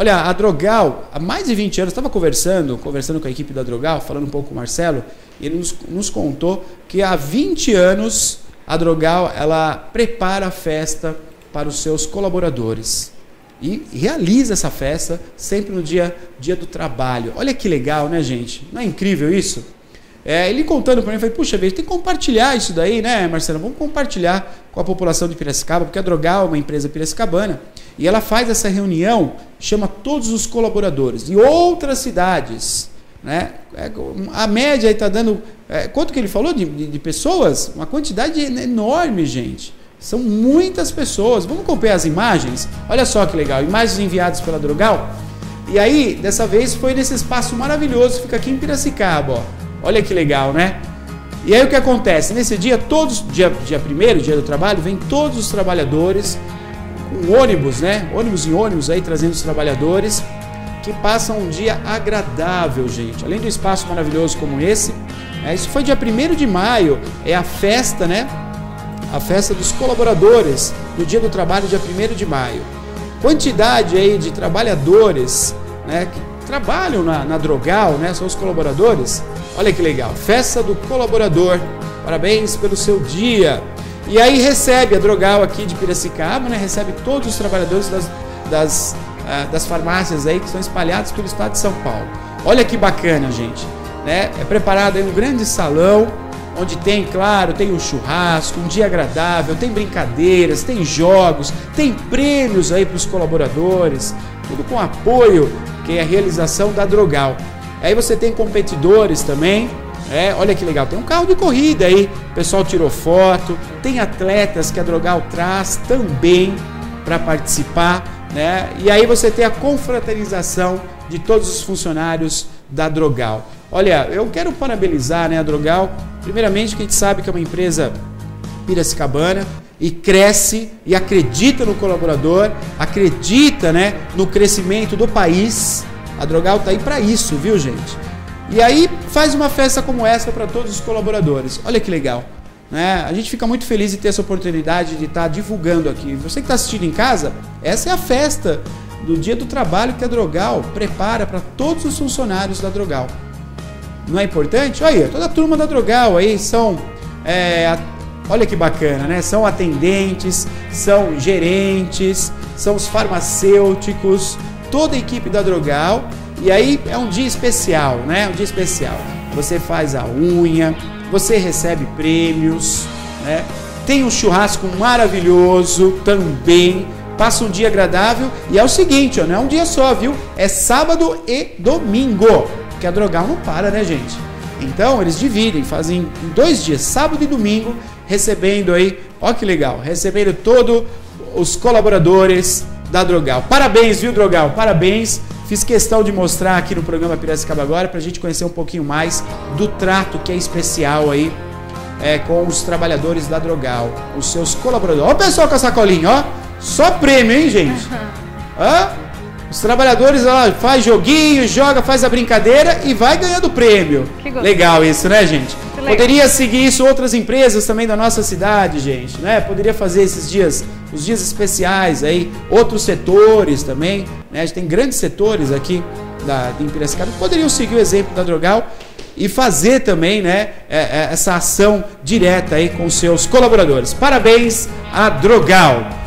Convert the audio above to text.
Olha, a Drogal, há mais de 20 anos, estava conversando, conversando com a equipe da Drogal, falando um pouco com o Marcelo, e ele nos, nos contou que há 20 anos a Drogal ela prepara a festa para os seus colaboradores e realiza essa festa sempre no dia, dia do trabalho. Olha que legal, né, gente? Não é incrível isso? É, ele contando para mim, eu falei, puxa, tem que compartilhar isso daí, né, Marcelo? Vamos compartilhar com a população de Piracicaba, porque a Drogal é uma empresa piracicabana e ela faz essa reunião, chama todos os colaboradores de outras cidades. Né? É, a média está dando. É, quanto que ele falou de, de, de pessoas? Uma quantidade enorme, gente. São muitas pessoas. Vamos acompanhar as imagens? Olha só que legal. Imagens enviadas pela Drogal. E aí, dessa vez, foi nesse espaço maravilhoso, fica aqui em Piracicaba. Ó. Olha que legal, né? E aí o que acontece? Nesse dia, todos, dia, dia primeiro, dia do trabalho, vem todos os trabalhadores, com ônibus, né? Ônibus em ônibus aí, trazendo os trabalhadores, que passam um dia agradável, gente. Além do espaço maravilhoso como esse, é, isso foi dia 1 de maio, é a festa, né? a festa dos colaboradores no Dia do Trabalho, dia 1 de maio. Quantidade aí de trabalhadores né, que trabalham na, na Drogal, né, são os colaboradores. Olha que legal, festa do colaborador. Parabéns pelo seu dia. E aí recebe a Drogal aqui de Piracicaba, né, recebe todos os trabalhadores das, das, uh, das farmácias aí que estão espalhados pelo estado de São Paulo. Olha que bacana, gente. Né? É preparado aí um grande salão onde tem, claro, tem um churrasco, um dia agradável, tem brincadeiras, tem jogos, tem prêmios aí para os colaboradores, tudo com apoio, que é a realização da Drogal. Aí você tem competidores também, é, olha que legal, tem um carro de corrida aí, o pessoal tirou foto, tem atletas que a Drogal traz também para participar, né? E aí você tem a confraternização de todos os funcionários da Drogal. Olha, eu quero parabenizar né, a Drogal, primeiramente que a gente sabe que é uma empresa piracicabana e cresce e acredita no colaborador, acredita né, no crescimento do país. A Drogal está aí para isso, viu gente? E aí faz uma festa como essa para todos os colaboradores. Olha que legal. Né? A gente fica muito feliz de ter essa oportunidade de estar tá divulgando aqui. Você que está assistindo em casa, essa é a festa do dia do trabalho que a Drogal prepara para todos os funcionários da Drogal. Não é importante? Olha aí, toda a turma da Drogal aí são. É, olha que bacana, né? São atendentes, são gerentes, são os farmacêuticos, toda a equipe da Drogal. E aí é um dia especial, né? Um dia especial. Você faz a unha, você recebe prêmios, né? Tem um churrasco maravilhoso também passa um dia agradável e é o seguinte, ó, não é um dia só, viu? É sábado e domingo, que a Drogal não para, né, gente? Então eles dividem, fazem dois dias, sábado e domingo, recebendo aí, ó que legal, recebendo todos os colaboradores da Drogal. Parabéns, viu, Drogal? Parabéns. Fiz questão de mostrar aqui no programa Piracicaba agora para a gente conhecer um pouquinho mais do trato que é especial aí é, com os trabalhadores da Drogal, os seus colaboradores. Ó o pessoal com a sacolinha, ó. Só prêmio, hein, gente? Hã? Os trabalhadores ó, faz joguinho, joga, faz a brincadeira e vai ganhando prêmio. Legal isso, né, gente? Poderia seguir isso outras empresas também da nossa cidade, gente, né? Poderia fazer esses dias, os dias especiais aí, outros setores também, né? A gente tem grandes setores aqui da de Piracicaba, poderiam seguir o exemplo da Drogal e fazer também, né, é, é, essa ação direta aí com seus colaboradores. Parabéns a Drogal.